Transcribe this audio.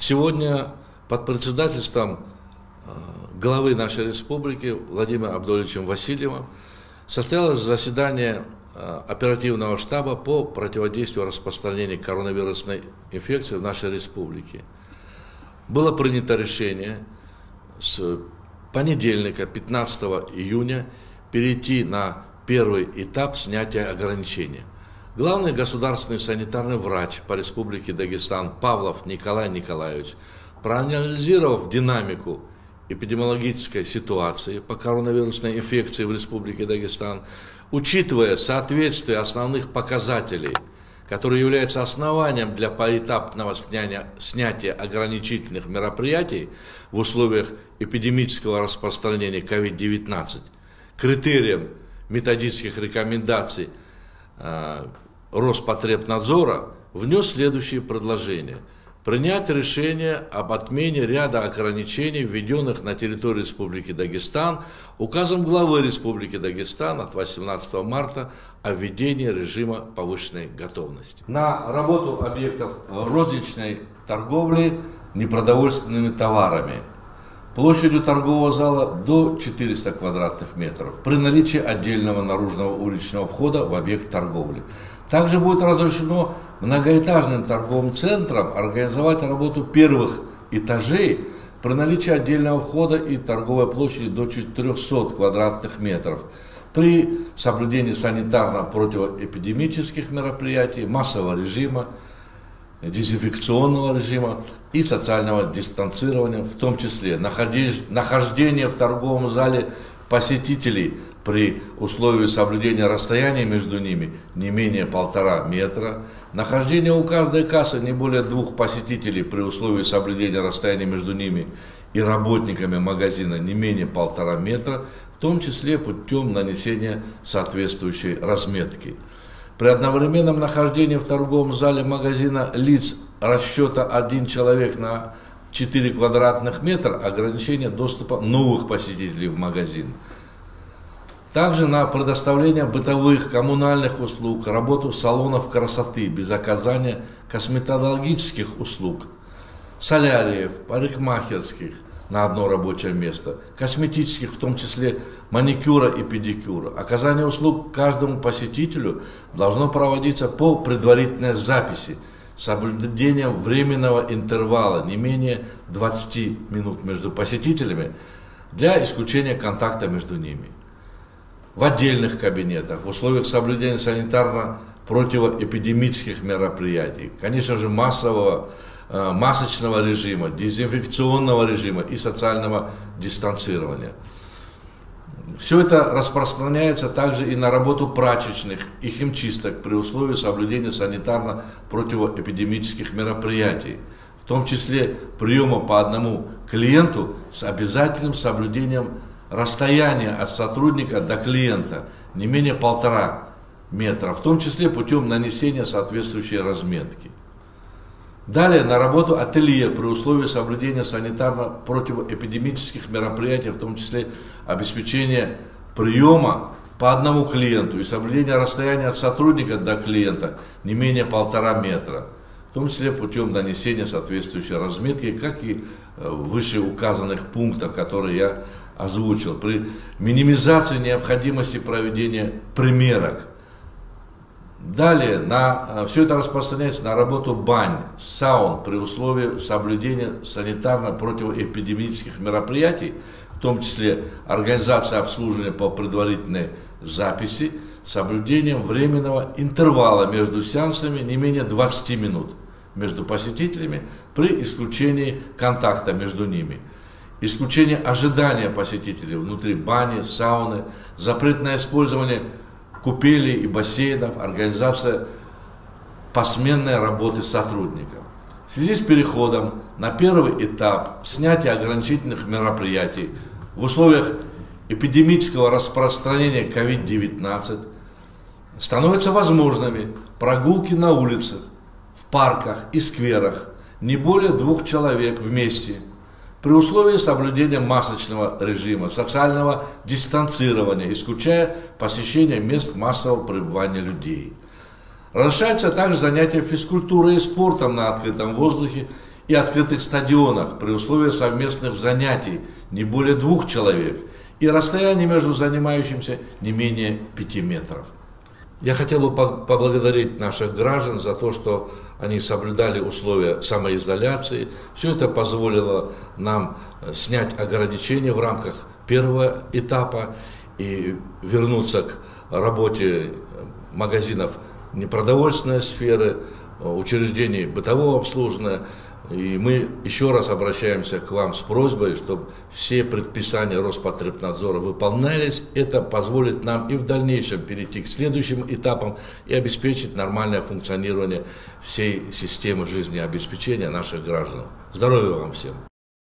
Сегодня под председательством э, главы нашей республики Владимира Абдулевичем Васильевым состоялось заседание э, оперативного штаба по противодействию распространению коронавирусной инфекции в нашей республике. Было принято решение с понедельника, 15 июня, перейти на первый этап снятия ограничений. Главный государственный санитарный врач по Республике Дагестан Павлов Николай Николаевич, проанализировав динамику эпидемиологической ситуации по коронавирусной инфекции в Республике Дагестан, учитывая соответствие основных показателей, которые являются основанием для поэтапного снятия, снятия ограничительных мероприятий в условиях эпидемического распространения COVID-19, критерием методических рекомендаций э, Роспотребнадзора внес следующие предложения. Принять решение об отмене ряда ограничений, введенных на территории Республики Дагестан, указом главы Республики Дагестан от 18 марта о введении режима повышенной готовности. На работу объектов розничной торговли непродовольственными товарами площадью торгового зала до 400 квадратных метров. При наличии отдельного наружного уличного входа в объект торговли. Также будет разрешено многоэтажным торговым центрам организовать работу первых этажей. При наличии отдельного входа и торговой площади до 400 квадратных метров. При соблюдении санитарно-противоэпидемических мероприятий, массового режима, дезинфекционного режима и социального дистанцирования, в том числе нахождение в торговом зале посетителей при условии соблюдения расстояния между ними не менее полтора метра, нахождение у каждой кассы не более двух посетителей при условии соблюдения расстояния между ними и работниками магазина не менее полтора метра, в том числе путем нанесения соответствующей разметки. При одновременном нахождении в торговом зале магазина лиц расчета один человек на 4 квадратных метра ограничение доступа новых посетителей в магазин. Также на предоставление бытовых, коммунальных услуг, работу салонов красоты без оказания косметологических услуг, соляриев, парикмахерских, на одно рабочее место, косметических, в том числе маникюра и педикюра. Оказание услуг каждому посетителю должно проводиться по предварительной записи соблюдением временного интервала не менее 20 минут между посетителями для исключения контакта между ними. В отдельных кабинетах, в условиях соблюдения санитарно-противоэпидемических мероприятий, конечно же массового Э, масочного режима, дезинфекционного режима и социального дистанцирования. Все это распространяется также и на работу прачечных и химчисток при условии соблюдения санитарно-противоэпидемических мероприятий, в том числе приема по одному клиенту с обязательным соблюдением расстояния от сотрудника до клиента не менее полтора метра, в том числе путем нанесения соответствующей разметки. Далее на работу ателье при условии соблюдения санитарно-противоэпидемических мероприятий, в том числе обеспечения приема по одному клиенту и соблюдения расстояния от сотрудника до клиента не менее полтора метра, в том числе путем нанесения соответствующей разметки, как и э, в вышеуказанных пунктах, которые я озвучил, при минимизации необходимости проведения примерок Далее, на, э, все это распространяется на работу бань, саун при условии соблюдения санитарно-противоэпидемических мероприятий, в том числе организация обслуживания по предварительной записи, соблюдением временного интервала между сеансами не менее 20 минут между посетителями при исключении контакта между ними. Исключение ожидания посетителей внутри бани, сауны, запрет на использование купелей и бассейнов, организация посменной работы сотрудников. В связи с переходом на первый этап снятия ограничительных мероприятий в условиях эпидемического распространения COVID-19 становятся возможными прогулки на улицах, в парках и скверах не более двух человек вместе – при условии соблюдения масочного режима, социального дистанцирования, исключая посещение мест массового пребывания людей. Разрешается также занятия физкультурой и спортом на открытом воздухе и открытых стадионах при условии совместных занятий не более двух человек и расстояние между занимающимся не менее пяти метров. Я хотел бы поблагодарить наших граждан за то, что они соблюдали условия самоизоляции. Все это позволило нам снять ограничения в рамках первого этапа и вернуться к работе магазинов непродовольственной сферы, учреждений бытового обслуживания. И мы еще раз обращаемся к вам с просьбой, чтобы все предписания Роспотребнадзора выполнялись. Это позволит нам и в дальнейшем перейти к следующим этапам и обеспечить нормальное функционирование всей системы жизнеобеспечения наших граждан. Здоровья вам всем!